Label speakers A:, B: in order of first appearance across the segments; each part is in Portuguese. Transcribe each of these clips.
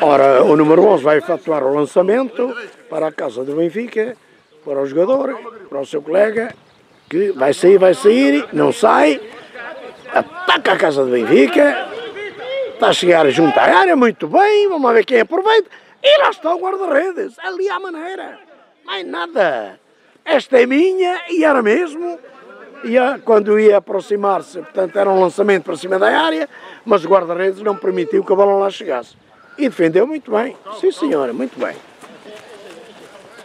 A: Ora, o número 11 vai efetuar o lançamento para a casa do Benfica, para o jogador, para o seu colega, que vai sair, vai sair, não sai, ataca a casa do Benfica, está a chegar junto à área, muito bem, vamos ver quem aproveita, e lá está o guarda-redes, ali à maneira, mais nada. Esta é minha e era mesmo, ia, quando ia aproximar-se, portanto era um lançamento para cima da área, mas o guarda-redes não permitiu que a bola lá chegasse. E defendeu muito bem, sim senhora, muito bem.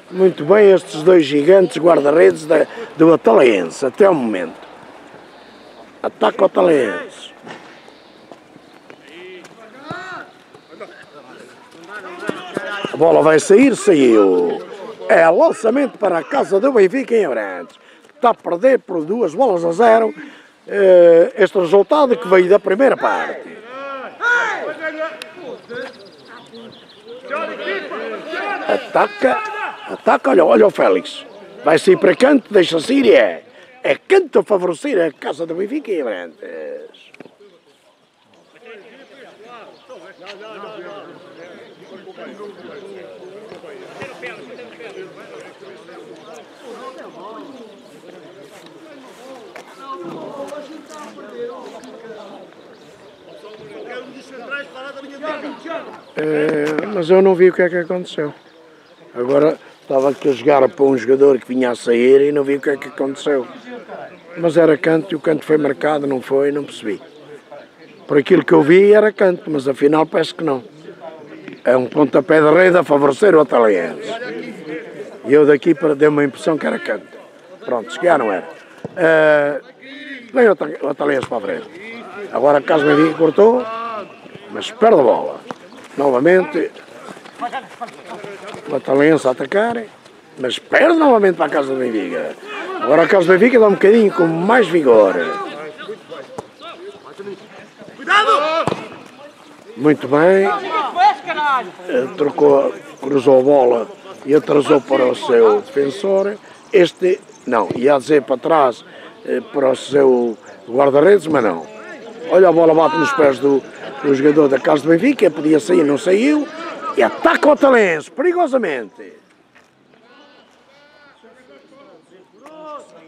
A: Muito bem estes dois gigantes guarda-redes do Atalaense, até o momento. Ataca o Atalaense. A bola vai sair, saiu. É lançamento para a casa do Benfica em Abrantes. Está a perder por duas bolas a zero. Eh, este resultado que veio da primeira parte. Ataca, ataca, olha, olha o Félix. Vai sair para canto, deixa-se ir é. É canto a favorecer a casa do Benfica em Abrantes. É, mas eu não vi o que é que aconteceu. Agora estava aqui a jogar para um jogador que vinha a sair e não vi o que é que aconteceu. Mas era canto e o canto foi marcado, não foi, não percebi. Por aquilo que eu vi era canto, mas afinal parece que não. É um pontapé de rede a favorecer o Ataliense. E eu daqui para deu uma impressão que era canto. Pronto, se calhar não era. Uh, o Ataliense para a frente. Agora Benfica cortou, mas perde a bola. Novamente, o Ataliense a atacar, mas perde novamente para a casa do Benfica. Agora a casa do Benfica dá um bocadinho com mais vigor. Muito bem. Trocou, cruzou a bola e atrasou para o seu defensor. Este, não, ia dizer para trás eh, para o seu guarda-redes, mas não. Olha a bola bate nos pés do, do jogador da Casa do Benfica, podia sair, não saiu. E ataca o Talense, perigosamente.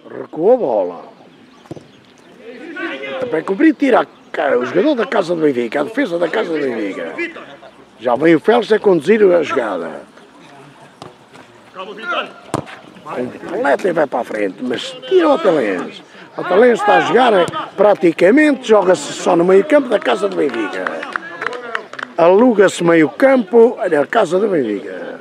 A: Recuou a bola. Para cobrir, tira o jogador da Casa do Benfica, a defesa da Casa do Benfica. Já vem o Félix a conduzir a jogada. Completa e vai para a frente, mas tira o Talense. O Talense está a jogar praticamente, joga-se só no meio campo da Casa do Benfica. Aluga-se meio campo, olha, a Casa do Benfica.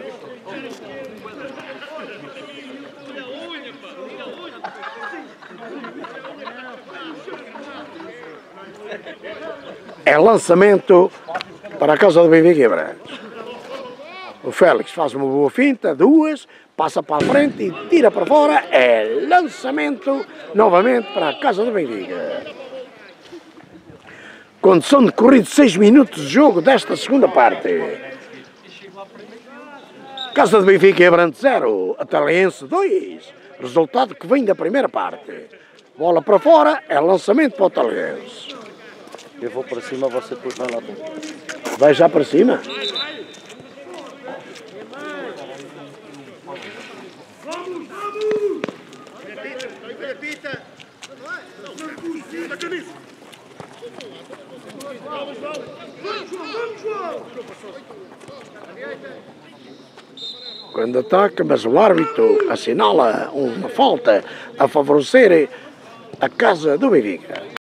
A: É lançamento para a casa do Benfica e Branco. O Félix faz uma boa finta, duas, passa para a frente e tira para fora. É lançamento novamente para a casa do Benfica. Condição de corrido 6 minutos de jogo desta segunda parte. Casa do Benfica e Abrantes 0, Ataliense 2. Resultado que vem da primeira parte. Bola para fora, é lançamento para o Ataliense.
B: Eu vou para cima, você depois vai lá
A: Vai já para cima?
C: Vamos, vamos! Repita, repita! Vamos, João! Vamos, João!
A: Quando ataca, mas o árbitro assinala uma falta a favorecer a casa do Benfica.